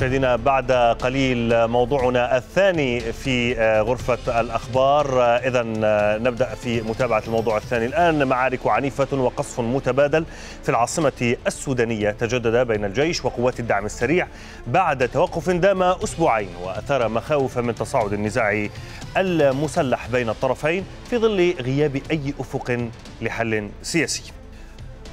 مشاهدينا بعد قليل موضوعنا الثاني في غرفة الأخبار. إذا نبدأ في متابعة الموضوع الثاني الآن. معارك عنيفة وقصف متبادل في العاصمة السودانية تجدد بين الجيش وقوات الدعم السريع بعد توقف دام أسبوعين وأثار مخاوف من تصاعد النزاع المسلح بين الطرفين في ظل غياب أي أفق لحل سياسي.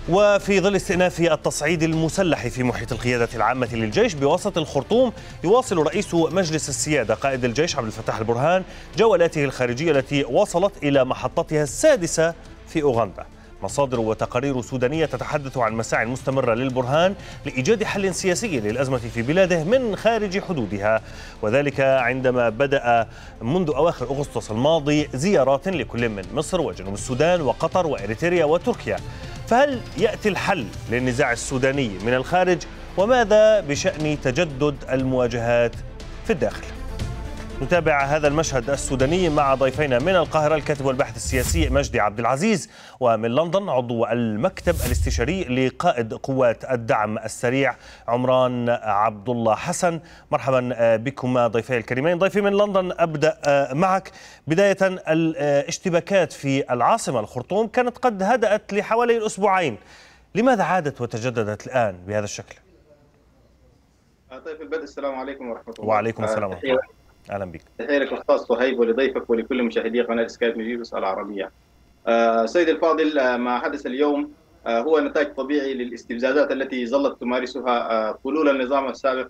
وفي ظل استئناف التصعيد المسلح في محيط القيادة العامة للجيش بوسط الخرطوم يواصل رئيس مجلس السيادة قائد الجيش عبد الفتاح البرهان جولاته الخارجية التي وصلت إلى محطتها السادسة في أوغندا. مصادر وتقارير سودانية تتحدث عن مساعي مستمرة للبرهان لإيجاد حل سياسي للأزمة في بلاده من خارج حدودها. وذلك عندما بدأ منذ أواخر أغسطس الماضي زيارات لكل من مصر وجنوب السودان وقطر وإريتريا وتركيا. فهل يأتي الحل للنزاع السوداني من الخارج؟ وماذا بشأن تجدد المواجهات في الداخل؟ نتابع هذا المشهد السوداني مع ضيفينا من القاهرة الكاتب والباحث السياسي مجدي عبد العزيز ومن لندن عضو المكتب الاستشاري لقائد قوات الدعم السريع عمران عبد الله حسن. مرحبا بكما ضيفي الكريمين. ضيفي من لندن أبدأ معك. بداية الاشتباكات في العاصمة الخرطوم كانت قد هدأت لحوالي أسبوعين. لماذا عادت وتجددت الآن بهذا الشكل؟ طيب البدء السلام عليكم ورحمة الله. وعليكم السلام ورحمة الله. أهلا بك لك أستاذ صهيب ولضيفك ولكل مشاهدي قناة سكايب نيوز العربية. آه سيد الفاضل آه ما حدث اليوم آه هو نتاج طبيعي للاستفزازات التي ظلت تمارسها آه طلول النظام السابق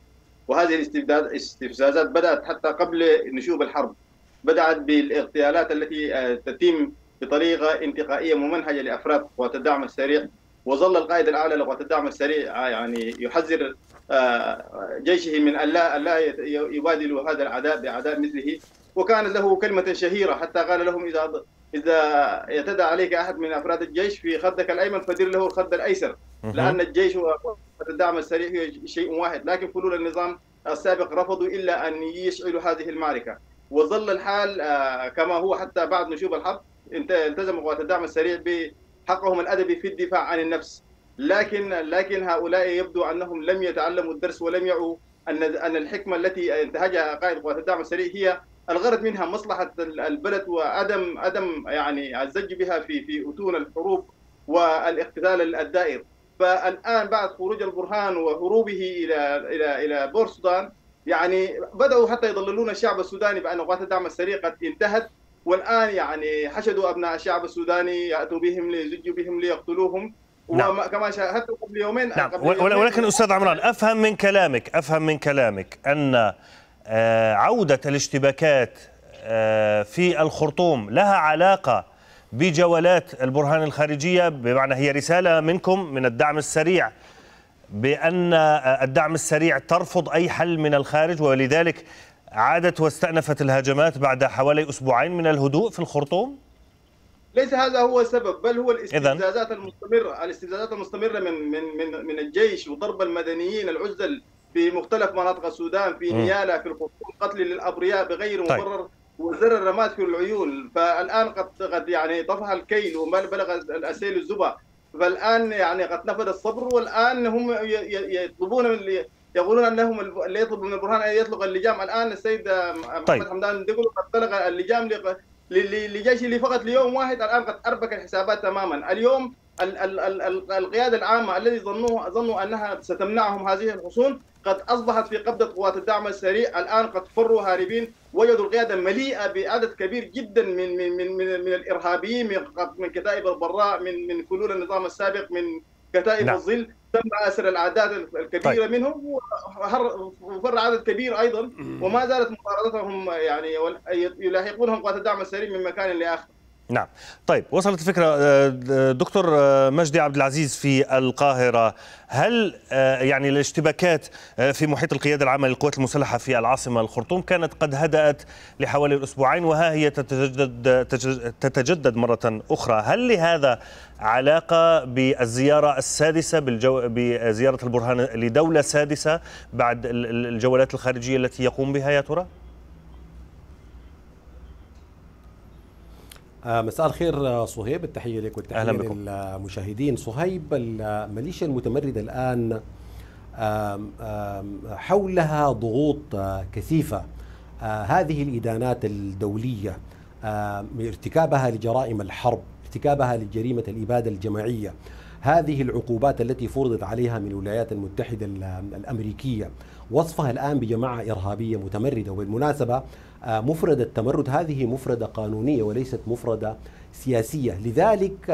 وهذه الاستفزازات بدأت حتى قبل نشوب الحرب. بدأت بالاغتيالات التي آه تتم بطريقة انتقائية ممنهجة لأفراد قوات الدعم السريع وظل القائد الأعلى لقوات الدعم السريع يعني يحذر جيشه من أن لا لا يبادلوا هذا العداء بعداء مثله. وكانت له كلمة شهيرة حتى قال لهم إذا إذا يعتدى عليك أحد من أفراد الجيش في خدك الأيمن فدر له الخد الأيسر. لأن الجيش والدعم السريع شيء واحد. لكن فلول النظام السابق رفضوا إلا أن يشعلوا هذه المعركة. وظل الحال كما هو حتى بعد نشوب الحرب التزم قوات الدعم السريع بحقهم الأدبي في الدفاع عن النفس. لكن لكن هؤلاء يبدو أنهم لم يتعلموا الدرس ولم يعوا أن أن الحكمة التي انتهجها قائد قوات الدعم السريع هي الغرض منها مصلحة البلد وعدم عدم يعني الزج بها في في أتون الحروب والاقتتال الدائر. فالآن بعد خروج البرهان وهروبه إلى إلى إلى بور السودان يعني بدأوا حتى يضللون الشعب السوداني بأن قوات الدعم السريع قد انتهت. والآن يعني حشدوا أبناء الشعب السوداني يأتوا بهم ليزجوا بهم ليقتلوهم. نعم. وكما شاهدت قبل يومين نعم. قبل يومين ولكن أستاذ عمران أفهم من كلامك أفهم من كلامك أن عودة الاشتباكات في الخرطوم لها علاقة بجولات البرهان الخارجية بمعنى هي رسالة منكم من الدعم السريع بأن الدعم السريع ترفض أي حل من الخارج ولذلك عادت واستأنفت الهجمات بعد حوالي أسبوعين من الهدوء في الخرطوم؟ ليس هذا هو السبب بل هو الاستفزازات المستمرة الاستفزازات المستمرة من من من من الجيش وضرب المدنيين العزل في مختلف مناطق السودان في نيالا في الخرطوم قتل للابرياء بغير مبرر طيب. وزر الرماد في العيون. فالآن قد قد يعني طفح الكيل وبلغ السيل الزبا. فالآن يعني قد نفذ الصبر والآن هم يطلبون من يقولون أنهم اللي يطلب من البرهان أن يطلق اللجام. الآن السيد محمد طيب. حمدان دقلو قد طلق اللجام لجيش اللي فقط ليوم واحد الآن قد أربك الحسابات تماما. اليوم ال ال ال القيادة العامة الذي ظنوا ظنوا أنها ستمنعهم هذه الحصون قد أصبحت في قبضة قوات الدعم السريع. الآن قد فروا هاربين. وجدوا القيادة مليئة بعدد كبير جدا من من من من, من الإرهابيين من من كتائب البراء من من فلول النظام السابق من كتائب نعم. الظل. تم اسر الأعداد الكبيرة طيب. منهم وفر عدد كبير أيضا وما زالت مطاردتهم يعني يلاحقونهم قوات الدعم السريع من مكان لآخر نعم. طيب وصلت الفكرة دكتور مجدي عبد العزيز في القاهرة. هل يعني الاشتباكات في محيط القيادة العامة للقوات المسلحة في العاصمة الخرطوم كانت قد هدأت لحوالي أسبوعين وها هي تتجدد, تتجدد مرة أخرى. هل لهذا علاقة بالزيارة السادسة بالجو بزيارة البرهان لدولة سادسة بعد الجولات الخارجية التي يقوم بها يا ترى؟ مساء الخير صهيب. التحية لك والتحية للمشاهدين. صهيب الميليشيا المتمردة الآن حولها ضغوط كثيفة. هذه الإدانات الدولية ارتكابها لجرائم الحرب ارتكابها لجريمة الإبادة الجماعية. هذه العقوبات التي فرضت عليها من الولايات المتحدة الأمريكية. وصفها الآن بجماعة إرهابية متمردة. وبالمناسبة مفردة التمرد هذه مفردة قانونية وليست مفردة سياسية. لذلك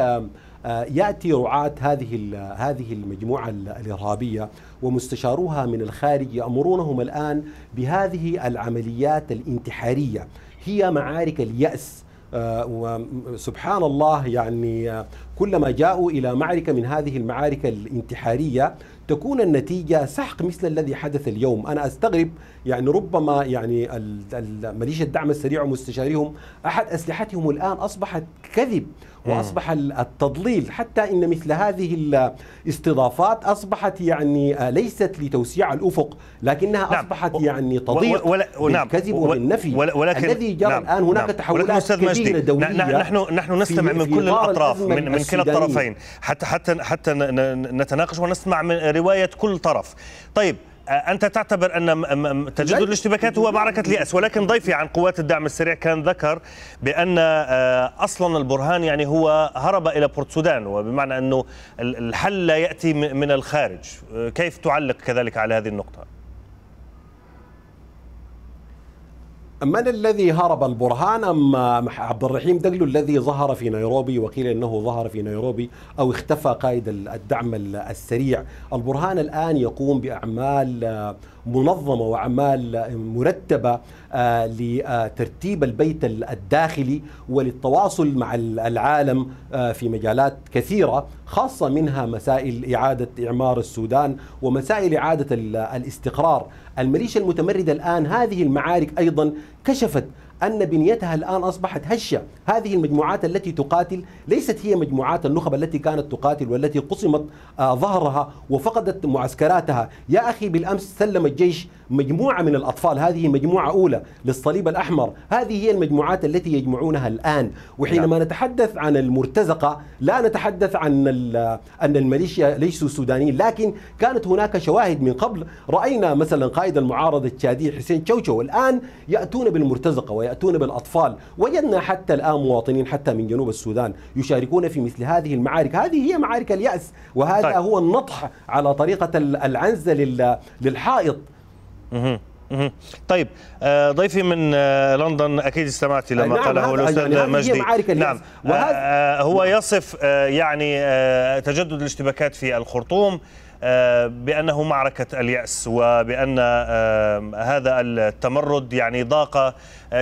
يأتي رعاة هذه هذه المجموعة الإرهابية ومستشاروها من الخارج يأمرونهم الآن بهذه العمليات الانتحارية. هي معارك اليأس وسبحان الله يعني كلما جاءوا إلى معركة من هذه المعارك الانتحارية تكون النتيجة سحق مثل الذي حدث اليوم. أنا أستغرب يعني ربما يعني ميليشيا الدعم السريع ومستشاريهم أحد أسلحتهم الآن أصبحت كذب. وأصبح التضليل حتى إن مثل هذه الاستضافات أصبحت يعني ليست لتوسيع الأفق لكنها نعم. أصبحت يعني تضيق ولا نعم. بالكذب وبالنفي ولكن الذي جرى نعم. الآن هناك نعم. تحولات كثيره دولية نحن نحن نستمع من كل الأطراف من من كلا الطرفين حتى حتى حتى نتناقش ونسمع من رواية كل طرف طيب أنت تعتبر أن تجدد الاشتباكات هو معركة اليأس ولكن ضيفي عن قوات الدعم السريع كان ذكر بأن أصلا البرهان يعني هو هرب إلى بورت سودان وبمعنى أنه الحل لا يأتي من الخارج كيف تعلق كذلك على هذه النقطة؟ من الذي هرب البرهان أم عبد الرحيم دقلو الذي ظهر في نيروبي وقيل أنه ظهر في نيروبي أو اختفى قائد الدعم السريع؟ البرهان الآن يقوم بأعمال منظمة وأعمال مرتبة لترتيب البيت الداخلي وللتواصل مع العالم في مجالات كثيرة خاصة منها مسائل إعادة إعمار السودان ومسائل إعادة الاستقرار. الميليشيا المتمردة الآن هذه المعارك أيضا كشفت أن بنيتها الآن أصبحت هشة. هذه المجموعات التي تقاتل ليست هي مجموعات النخب التي كانت تقاتل والتي قسمت آه ظهرها وفقدت معسكراتها. يا أخي بالأمس سلم الجيش مجموعة من الأطفال هذه مجموعة أولى للصليب الأحمر. هذه هي المجموعات التي يجمعونها الآن. وحينما نعم. نتحدث عن المرتزقة لا نتحدث عن أن الميليشيا ليسوا سودانيين لكن كانت هناك شواهد من قبل. رأينا مثلا قائد المعارضة التشادي حسين تشوشو الآن يأتون بالمرتزقة ويأتون بالأطفال. وجدنا حتى الآن مواطنين حتى من جنوب السودان يشاركون في مثل هذه المعارك. هذه هي معارك اليأس وهذا طيب. هو النطح على طريقة العنزة للحائط. طيب ضيفي من لندن أكيد استمعت لما نعم قاله الأستاذ يعني مجدي. نعم. هو يصف يعني تجدد الاشتباكات في الخرطوم بأنه معركة اليأس وبأن هذا التمرد يعني ضاق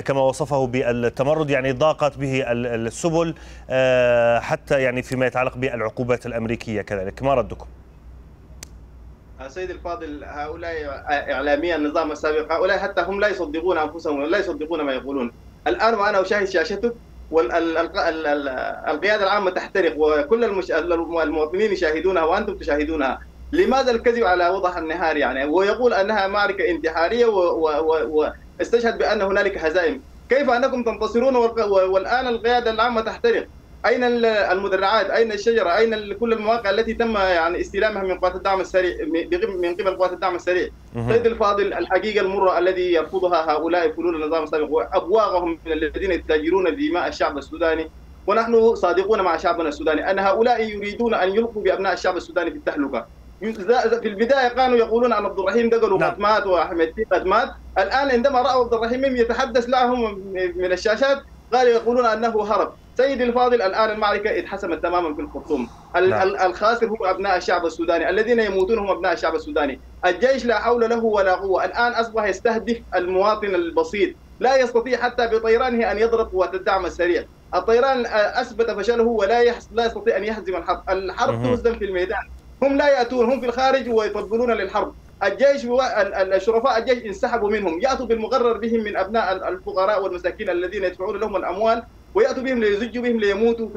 كما وصفه بالتمرد يعني ضاقت به السبل حتى يعني فيما يتعلق بالعقوبات الأمريكية كذلك. ما ردكم؟ سيدي الفاضل هؤلاء اعلامي النظام السابق هؤلاء حتى هم لا يصدقون أنفسهم ولا يصدقون ما يقولون. الآن وأنا أشاهد شاشتك والقياده العامة تحترق وكل المش... المواطنين يشاهدونها وأنتم تشاهدونها. لماذا الكذب على وضح النهار يعني؟ ويقول أنها معركة انتحارية واستشهد و... و... بأن هنالك هزائم. كيف أنكم تنتصرون والآن القيادة العامة تحترق؟ أين المدرعات؟ أين الشجرة؟ أين كل المواقع التي تم يعني استلامها من قوات الدعم السريع من قبل قوات الدعم السريع؟ سيد الفاضل الحقيقة المرة الذي يرفضها هؤلاء فلول النظام السابق وأبواغهم من الذين يتاجرون بدماء الشعب السوداني ونحن صادقون مع شعبنا السوداني أن هؤلاء يريدون أن يلقوا بأبناء الشعب السوداني في التهلكة. في البداية كانوا يقولون عن عبد الرحيم دقلوا قد مات وأحمد قد مات. الآن عندما رأوا عبد الرحيم يتحدث لهم من الشاشات قالوا يقولون أنه هرب. سيدي الفاضل الآن المعركه اتحسمت تماما في الخرطوم. نعم. الخاسر هو أبناء الشعب السوداني. الذين يموتون هم أبناء الشعب السوداني. الجيش لا حول له ولا قوة. الآن أصبح يستهدف المواطن البسيط. لا يستطيع حتى بطيرانه أن يضرب قوات الدعم السريع. الطيران أثبت فشله ولا يحس لا يستطيع أن يهزم الحرب. الحرب تهزم في الميدان. هم لا يأتون. هم في الخارج ويفضلون للحرب. الجيش الشرفاء الجيش انسحبوا منهم. يأتوا بالمقرر بهم من أبناء الفقراء والمساكين الذين يدفعون لهم الأموال ويأتوا بهم ليزجوا بهم ليموتوا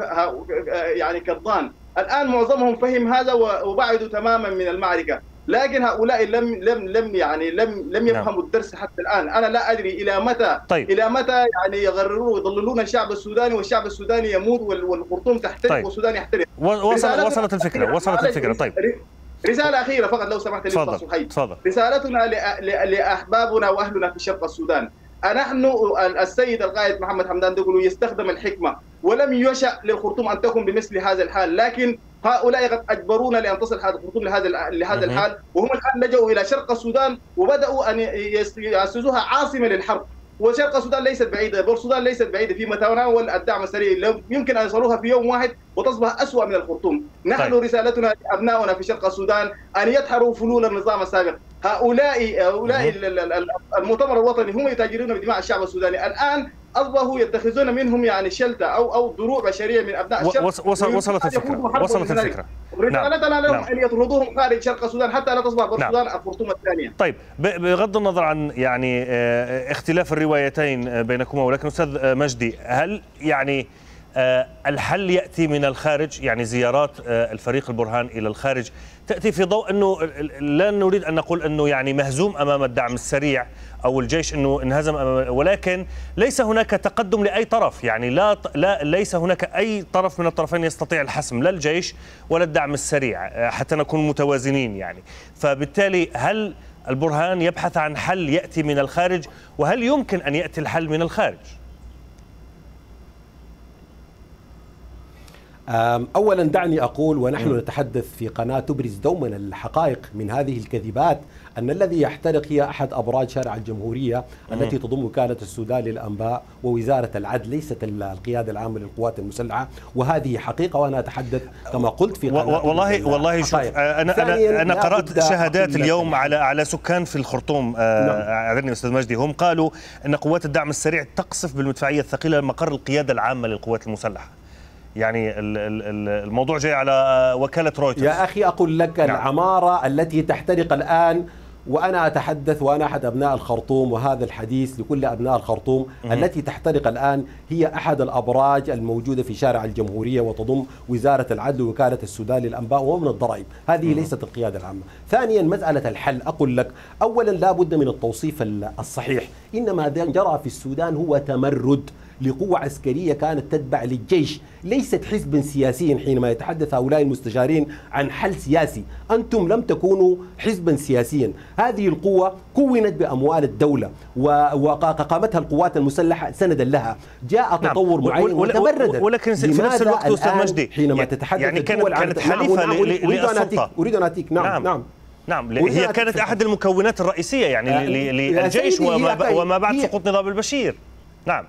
يعني كالضان. الآن معظمهم فهم هذا وبعدوا تماما من المعركة. لكن هؤلاء لم لم لم يعني لم لم يفهموا نعم. الدرس حتى الآن. أنا لا أدري إلى متى طيب. إلى متى يعني يغررون ويضللون الشعب السوداني والشعب السوداني يموت والخرطوم تحترق طيب. والسودان يحترق. وصلت وصلت الفكرة وصلت الفكرة. طيب رساله أخيرة فقط لو سمحت لي تفضل تفضل. رسالتنا لأ- لأ- لأحبابنا وأهلنا في شرق السودان. نحن السيد القائد محمد حمدان دقلو يستخدم الحكمة ولم يشأ للخرطوم أن تكون بمثل هذا الحال لكن هؤلاء قد أجبرونا لأن تصل هذا الخرطوم لهذا لهذا. الحال وهم الآن لجأوا إلى شرق السودان وبدأوا أن يأسسوها عاصمة للحرب وشرق السودان ليست بعيدة، بور السودان ليست بعيدة. في تناول الدعم السريع يمكن أن يصلوها في يوم واحد وتصبح اسوء من الخرطوم، نحن طيب. طيب. رسالتنا لأبنائنا في شرق السودان أن يدحروا فلول النظام السابق، هؤلاء هؤلاء المؤتمر الوطني هم يتاجرون بدماء الشعب السوداني، الآن أصبحوا يتخذون منهم يعني شلتة أو أو دروع بشرية من أبناء الشرق وص- وصل وصلت الفكرة وصلت. الفكرة رسالتنا لهم نعم. أن يطردوهم خارج شرق السودان حتى لا تصبح بور نعم. السودان الخرطوم الثانية. طيب بغض النظر عن يعني آه، اختلاف الروايتين آه، بينكما ولكن أستاذ مجدي هل يعني آه، الحل يأتي من الخارج يعني زيارات الفريق البرهان إلى الخارج تأتي في ضوء أنه لا نريد أن نقول أنه يعني مهزوم أمام الدعم السريع أو الجيش إنه انهزم ولكن ليس هناك تقدم لأي طرف. يعني لا لا ليس هناك أي طرف من الطرفين يستطيع الحسم لا الجيش ولا الدعم السريع حتى نكون متوازنين يعني. فبالتالي هل البرهان يبحث عن حل يأتي من الخارج؟ وهل يمكن أن يأتي الحل من الخارج؟ أم، اولا دعني أقول ونحن نتحدث في قناة تبرز دوما الحقائق من هذه الكذبات أن الذي يحترق هي أحد أبراج شارع الجمهورية التي تضم وكالة السودان للأنباء ووزارة العدل ليست ال- القيادة العامة للقوات المسلحة وهذه حقيقة وأنا أتحدث كما قلت في و- والله والله شوف أنا لا قرأت بد شهادات أقول اليوم. على على سكان في الخرطوم آه، نعم. اعذرني أستاذ مجدي. هم قالوا إن قوات الدعم السريع تقصف بالمدفعية الثقيلة مقر القيادة العامة للقوات المسلحة. يعني ال- ال- ال- الموضوع جاي على آه، وكالة رويترز. يا أخي أقول لك نعم. العمارة التي تحترق الآن وأنا أتحدث وأنا أحد أبناء الخرطوم وهذا الحديث لكل أبناء الخرطوم. التي تحترق الآن هي أحد الأبراج الموجودة في شارع الجمهورية وتضم وزارة العدل ووكالة السودان للأنباء ومن الضرائب، هذه ليست القيادة العامة. ثانيا مسألة الحل. أقول لك اولا لا بد من التوصيف ال- الصحيح، إنما ذا جرى في السودان هو تمرد. لقوة عسكرية كانت تتبع للجيش. ليست حزبا سياسيا حينما يتحدث هؤلاء المستشارين عن حل سياسي. أنتم لم تكونوا حزبا سياسيا. هذه القوة كونت بأموال الدولة وقامتها القوات المسلحة سندا لها. جاء نعم. تطور ول- معين وتمردت ولكن في نفس الوقت أستاذ مجدي؟ حينما يعني- تتحدث يعني كانت- كانت نعم، حليفة نعم، للسلطة. أتيك أريد أن أتيك نعم نعم. نعم. نعم هي كانت. أحد المكونات الرئيسية يعني آه، يا للجيش سيدي، وما, بعد سقوط نظام البشير. نعم.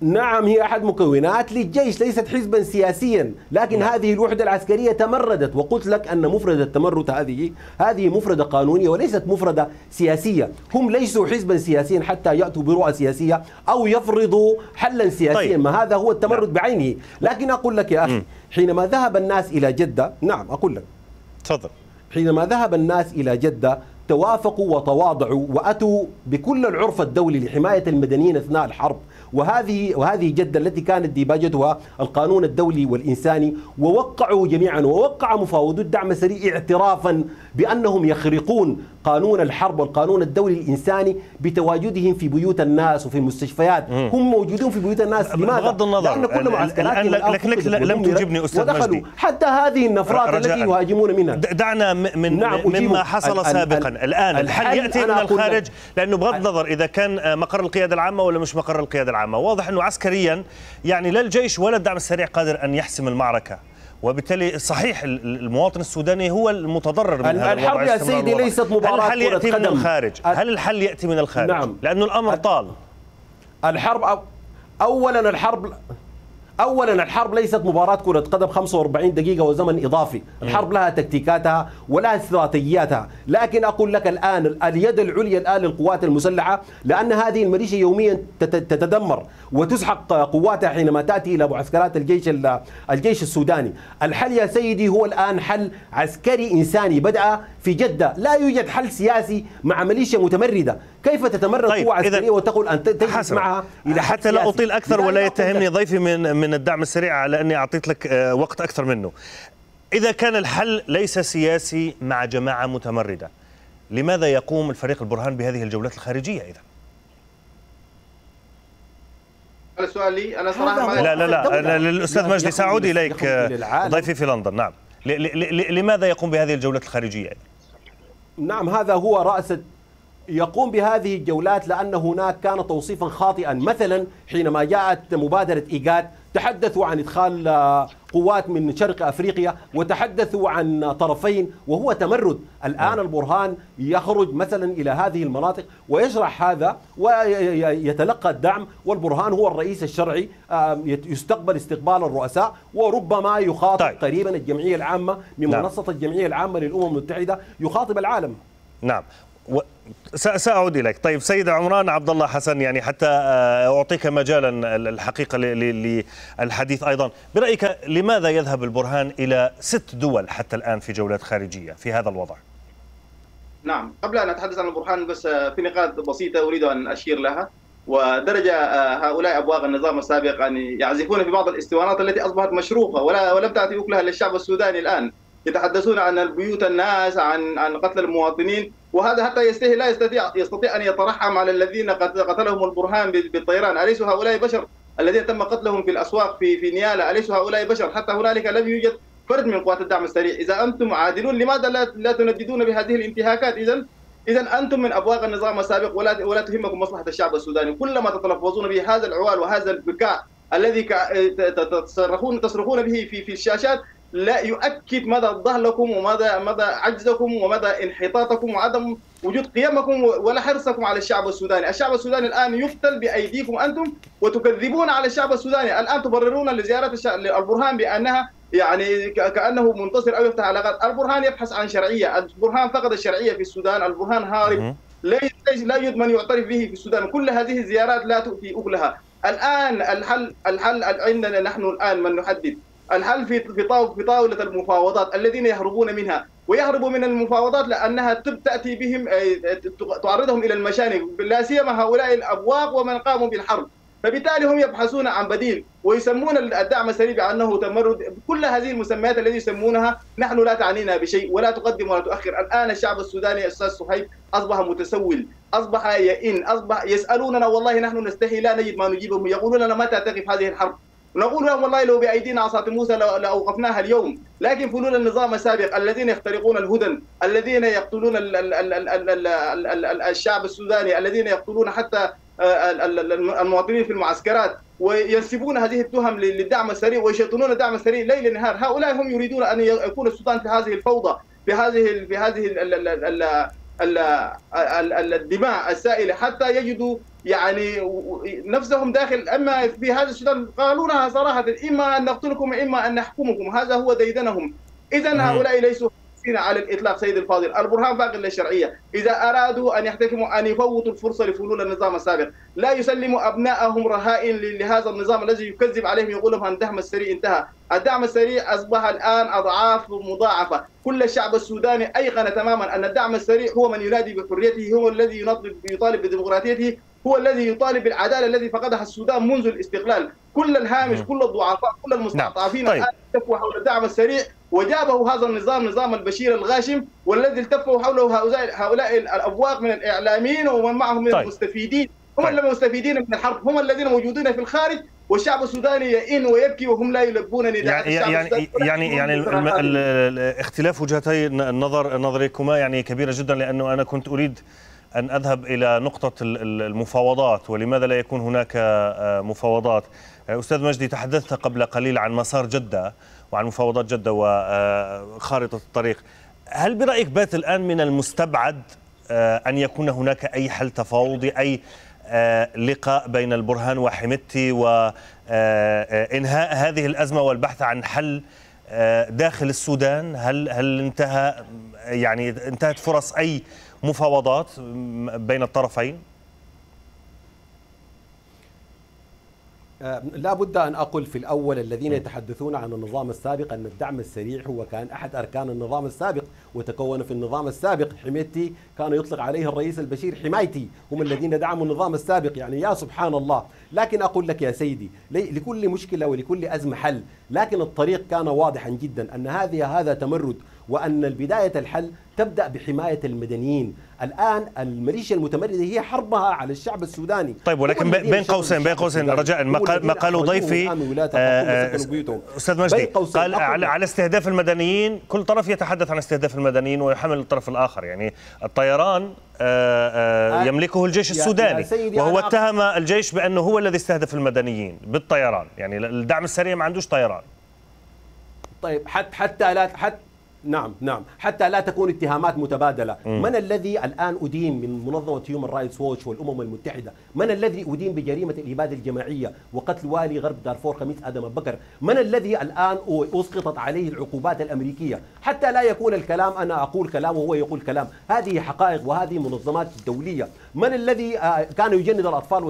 نعم هي أحد مكونات للجيش ليست حزبا سياسيا لكن نعم. هذه الوحدة العسكرية تمردت وقلت لك أن مفردة التمرد هذه هذه مفردة قانونية وليست مفردة سياسية هم ليسوا حزبا سياسيا حتى يأتوا برؤى سياسية أو يفرضوا حلا سياسيا طيب. ما هذا هو التمرد نعم. بعينه لكن أقول لك يا أخي مم. حينما ذهب الناس إلى جدة نعم أقول لك تفضل حينما ذهب الناس إلى جدة توافقوا وتواضعوا وأتوا بكل العرف الدولي لحماية المدنيين أثناء الحرب وهذه وهذه جدة التي كانت ديباجتها القانون الدولي والإنساني ووقعوا جميعا ووقع مفاوضو الدعم السريع اعترافا بأنهم يخرقون قانون الحرب والقانون الدولي الإنساني بتواجدهم في بيوت الناس وفي المستشفيات. هم موجودون في بيوت الناس. لماذا؟ بغض النظر، لأن كل الآن- معسكراتهم الآن لك- لك- فقدت لم تجبني أستاذ مجدي. حتى هذه النفرات التي. يهاجمون منها. دعنا من نعم،. مما حصل سابقا. ال- الآن الحل يأتي من. الخارج لأنه بغض النظر إذا كان مقر القيادة العامة ولا مش مقر القيادة العامة. واضح أنه عسكريا يعني لا الجيش ولا الدعم السريع قادر أن يحسم المعركة. وبالتالي صحيح ال- ال- المواطن السوداني هو المتضرر من هذا الحرب يا سيدي الوضع. ليست مباراة هل الحل يأتي من. الخارج ال- هل الحل يأتي من الخارج نعم. لأنه الأمر ال- طال الحرب أو اولا الحرب اولا الحرب ليست مباراة كرة قدم 45 دقيقة وزمن إضافي. الحرب لها تكتيكاتها ولها استراتيجياتها. لكن أقول لك الآن ال- اليد العليا الآن للقوات المسلحة لأن هذه الميليشيا يوميا تت- تتدمر وتسحق قواتها حينما تأتي إلى معسكرات الجيش ال- الجيش السوداني. الحل يا سيدي هو الآن حل عسكري إنساني. بدأ في جدة. لا يوجد حل سياسي مع ميليشيا متمردة. كيف تتمرن طيب قوة عسكرية وتقول أن تجلس معها إلى حتى لا أطيل أكثر ولا يتهمني ضيفي من من الدعم السريع على أني أعطيت لك آه، وقت أكثر منه. إذا كان الحل ليس سياسي مع جماعة متمردة لماذا يقوم الفريق البرهان بهذه الجولات الخارجية إذا؟ هذا سؤالي أنا صراحة لا لا لا, لا الأستاذ مجدي سأعود إليك آه، ضيفي في لندن. نعم. لماذا يقوم بهذه الجولات الخارجية؟ نعم هذا هو رأس يقوم بهذه الجولات لأن هناك كان توصيفا خاطئا. مثلا حينما جاءت مبادرة إيجاد تحدثوا عن إدخال قوات من شرق أفريقيا وتحدثوا عن طرفين وهو تمرد. الآن البرهان يخرج مثلا إلى هذه المناطق ويشرح هذا ويتلقى الدعم والبرهان هو الرئيس الشرعي. يستقبل استقبال الرؤساء وربما يخاطب طيب. قريبا الجمعية العامة من نعم. منصة الجمعية العامة للأمم المتحدة يخاطب العالم. نعم. و... سأعود إليك. طيب سيد عمران عبد الله حسن يعني حتى آه، أعطيك مجالا الحقيقة للحديث أيضا. برأيك لماذا يذهب البرهان إلى ست دول حتى الآن في جولات خارجية في هذا الوضع؟ نعم. قبل أن أتحدث عن البرهان بس آه، في نقاط بسيطة أريد أن أشير لها. ودرج آه، هؤلاء أبواغ النظام السابق أن يعزفون في بعض الاستوانات التي أصبحت مشروخة ولا ولم تأتي أكلها للشعب السوداني الآن. يتحدثون عن البيوت الناس عن عن قتل المواطنين وهذا حتى يستهي لا يستطيع يستطيع أن يترحم على الذين قتلهم البرهان بالطيران. اليسوا هؤلاء بشر الذين تم قتلهم في الأسواق في في نيالا؟ اليسوا هؤلاء بشر؟ حتى هنالك لم يوجد فرد من قوات الدعم السريع. إذا أنتم عادلون لماذا لا لا تنددون بهذه الانتهاكات؟ اذا اذا أنتم من أبواق النظام السابق ولا ولا تهمكم مصلحة الشعب السوداني. كلما تتلفظون بهذا العوال وهذا البكاء الذي تصرخون تصرخون به في في الشاشات لا يؤكد مدى ضهلكم ومدى مدى عجزكم ومدى انحطاطكم وعدم وجود قيمكم ولا حرصكم على الشعب السوداني، الشعب السوداني الآن يقتل بأيديكم أنتم وتكذبون على الشعب السوداني، الآن تبررون لزيارة البرهان بأنها يعني كأنه منتصر أو يفتح علاقات، البرهان يبحث عن شرعية، البرهان فقد الشرعية في السودان، البرهان هارب. لا لا يوجد من يعترف به في السودان، كل هذه الزيارات لا تؤتي أكلها، الآن الحل الحل عندنا نحن الآن من نحدد الحل في في طاولة المفاوضات الذين يهربون منها؟ ويهربوا من المفاوضات لأنها تأتي بهم تعرضهم إلى المشانق. لا سيما هؤلاء الأبواق ومن قاموا بالحرب. فبالتالي هم يبحثون عن بديل ويسمون الدعم السريع بأنه تمرد. كل هذه المسميات التي يسمونها نحن لا تعنينا بشيء ولا تقدم ولا تؤخر. الآن الشعب السوداني أستاذ صهيب أصبح متسول أصبح يئن أصبح يسألوننا والله نحن نستحي لا نجد ما نجيبهم. يقولون لنا متى تقف هذه الحرب؟ نقول لهم والله لو بأيدينا عصا موسى لأوقفناها اليوم لكن فلول النظام السابق الذين يخترقون الهدن الذين يقتلون ال ال ال ال ال ال ال الشعب السوداني الذين يقتلون حتى المواطنين في المعسكرات وينسبون هذه التهم للدعم السريع ويشيطنون الدعم السريع ليل نهار هؤلاء هم يريدون ان يكون السودان في هذه الفوضى في هذه في هذه الدماء السائلة حتى يجدوا يعني نفسهم داخل أما في هذا السودان قالوا صراحة إما أن نقتلكم إما أن نحكمكم هذا هو ديدنهم. اذا هؤلاء ليسوا على الإطلاق سيد الفاضل، البرهان باقي للشرعية، إذا أرادوا أن يحتكموا أن يفوتوا الفرصة لفلول النظام السابق، لا يسلموا ابنائهم رهائن لهذا النظام الذي يكذب عليهم يقول لهم الدعم السريع انتهى، الدعم السريع أصبح الآن أضعاف مضاعفة، كل الشعب السوداني أيقن تماما أن الدعم السريع هو من ينادي بحريته، هو الذي يطالب بديمقراطيته، هو الذي يطالب بالعدالة الذي فقدها السودان منذ الاستقلال، كل الهامش، كل الضعفاء، كل المستضعفين نعم. طيب. الآن حول الدعم السريع. وجابه هذا النظام نظام البشير الغاشم والذي التفوا حوله هؤلاء الأبواق من الإعلاميين ومن معهم من طيب. المستفيدين. هم طيب. المستفيدين من الحرب. هم الذين موجودين في الخارج والشعب السوداني يئن ويبكي وهم لا يلبون نداء يعني يعني يعني يعني اختلاف وجهتي النظر نظركما يعني كبيرة جدا لأنه أنا كنت أريد أن أذهب إلى نقطة المفاوضات ولماذا لا يكون هناك آه، مفاوضات. أستاذ مجدي تحدثت قبل قليل عن مسار جدة. وعن مفاوضات جدة وخارطة الطريق هل برأيك بات الآن من المستبعد آه، أن يكون هناك أي حل تفاوضي أي آه، لقاء بين البرهان وحميتي وإنهاء آه، هذه الأزمة والبحث عن حل داخل السودان هل هل انتهى يعني انتهت فرص أي مفاوضات بين الطرفين؟ لا بد أن أقول في الأول الذين يتحدثون عن النظام السابق أن الدعم السريع هو كان أحد أركان النظام السابق وتكون في النظام السابق حميتي كان يطلق عليه الرئيس البشير حمايتي هم الذين دعموا النظام السابق يعني يا سبحان الله. لكن أقول لك يا سيدي لكل مشكلة ولكل أزمة حل لكن الطريق كان واضحا جدا أن هذه هذا تمرد وأن البداية الحل تبدأ بحماية المدنيين. الآن الميليشيا المتمردة هي حربها على الشعب السوداني. طيب ولكن بين قوسين بين قوسين رجاء ما قالوا ضيفي أستاذ مجدي قال على استهداف المدنيين كل طرف يتحدث عن استهداف المدنيين ويحمل الطرف الآخر. يعني الطيران يملكه الجيش السوداني. وهو اتهم الجيش بأنه هو الذي استهدف المدنيين بالطيران. يعني الدعم السريع ما عندوش طيران. طيب حتى حتى لا حتى نعم نعم. حتى لا تكون اتهامات متبادلة. م. من الذي الآن أدين من منظمة هيومن رايتس ووتش والأمم المتحدة؟ من الذي أدين بجريمة الإبادة الجماعية وقتل والي غرب دارفور خميس آدم بكر؟ من الذي الآن أسقطت عليه العقوبات الأمريكية؟ حتى لا يكون الكلام أنا أقول كلام وهو يقول كلام. هذه حقائق وهذه منظمات دولية. من الذي كان يجند الأطفال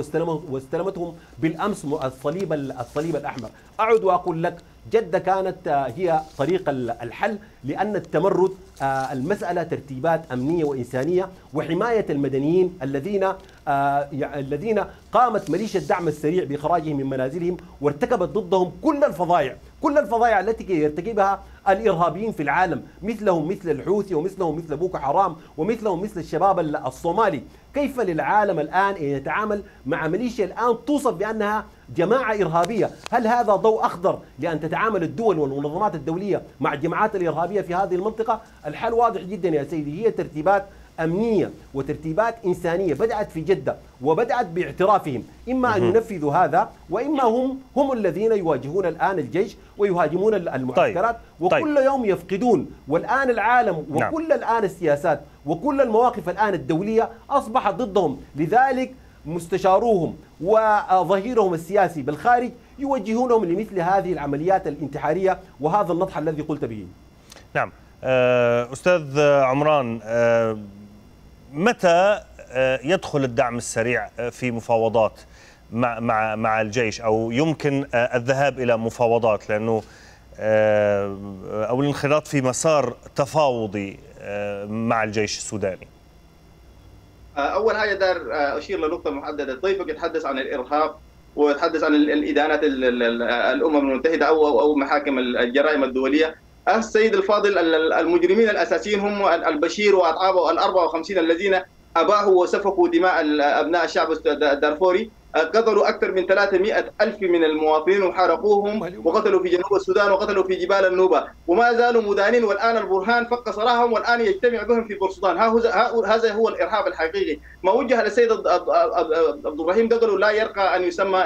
واستلمتهم بالأمس الصليب الصليب الأحمر. أعد وأقول لك جدة كانت هي طريق الحل لأن التمرد المسألة ترتيبات أمنية وإنسانية وحماية المدنيين الذين الذين قامت ميليشيا الدعم السريع بإخراجهم من منازلهم وارتكبت ضدهم كل الفظائع كل الفظائع التي يرتكبها الإرهابيين في العالم مثلهم مثل الحوثي ومثلهم مثل بوكو حرام ومثلهم مثل الشباب الصومالي. كيف للعالم الآن أن يتعامل مع ميليشيا الآن توصف بأنها جماعة إرهابية؟ هل هذا ضوء أخضر لأن تتعامل الدول والمنظمات الدولية مع الجماعات الإرهابية في هذه المنطقة؟ الحل واضح جدا يا سيدي هي ترتيبات أمنية وترتيبات إنسانية بدأت في جدة وبدأت باعترافهم إما أن ينفذوا هذا وإما هم هم الذين يواجهون الآن الجيش ويهاجمون المعسكرات طيب. وكل طيب. يوم يفقدون والآن العالم نعم. وكل نعم. الآن السياسات وكل المواقف الآن الدولية أصبحت ضدهم لذلك مستشاروهم وظهيرهم السياسي بالخارج يوجهونهم لمثل هذه العمليات الانتحارية وهذا النطح الذي قلت به نعم أستاذ عمران متى يدخل الدعم السريع في مفاوضات مع مع مع الجيش؟ أو يمكن الذهاب إلى مفاوضات؟ لأنه أو الانخراط في مسار تفاوضي مع الجيش السوداني. أول حاجة دار أشير لنقطة محددة. ضيفك يتحدث عن الإرهاب؟ ويتحدث عن الإدانات الأمم المتحدة أو أو محاكم الجرائم الدولية؟ السيد الفاضل المجرمين الأساسيين هم البشير واصحابه ال 54 الذين اباحوا وسفكوا دماء أبناء الشعب الدارفوري. قتلوا أكثر من 300 ألف من المواطنين وحرقوهم وقتلوا في جنوب السودان وقتلوا في جبال النوبة. وما زالوا مدانين والآن البرهان فك سراهم والآن يجتمع بهم في بورسودان هذا هو الإرهاب الحقيقي. ما وجه للسيد عبد الرحيم دقلو لا يرقى أن يسمى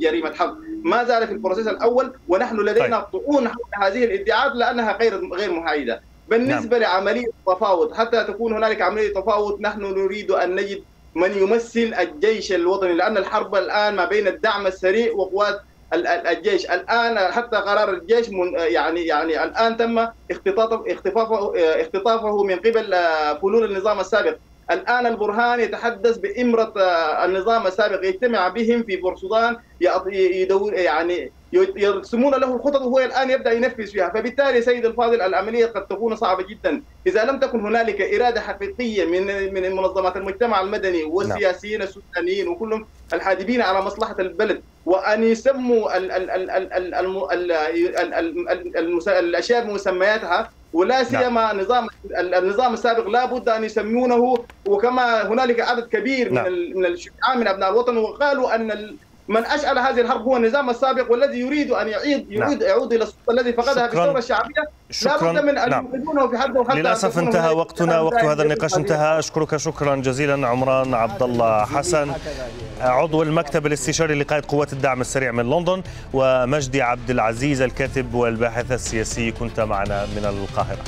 جريمة حرب ما زال في البروسيس الأول ونحن لدينا طيب. طعون حول هذه الإدعاءات لأنها غير غير محايدة بالنسبة نعم. لعملية التفاوض حتى تكون هنالك عملية تفاوض نحن نريد أن نجد من يمثل الجيش الوطني لأن الحرب الآن ما بين الدعم السريع وقوات الجيش الآن حتى قرار الجيش من يعني يعني الآن تم اختطافه اختطافه اختطافه من قبل فلول النظام السابق الان البرهان يتحدث بامره النظام السابق يجتمع بهم في بورسودان يدور يعني يرسمون له الخطط وهو الان يبدا ينفذ فيها فبالتالي سيد الفاضل العملية قد تكون صعبه جدا اذا لم تكن هنالك اراده حقيقيه من من منظمات المجتمع المدني والسياسيين السودانيين وكلهم الحادبين على مصلحه البلد وان يسموا الاشياء بمسمياتها ولا سيما نظام النظام السابق لا بد أن يسمونه وكما هنالك عدد كبير من من الشجعان من أبناء الوطن وقالوا أن من اشعل هذه الحرب هو النظام السابق والذي يريد أن يعيد يعود نعم. يعود إلى السلطة الذي فقدها في الثورة الشعبية. شكرا لا بد من أن نعم. في حد للأسف انتهى وقتنا وقت هذا النقاش انتهى. أشكرك شكرا جزيلا عمران عبد الله حسن. عضو المكتب الاستشاري لقائد قوات الدعم السريع من لندن ومجدي عبد العزيز الكاتب والباحث السياسي. كنت معنا من القاهرة.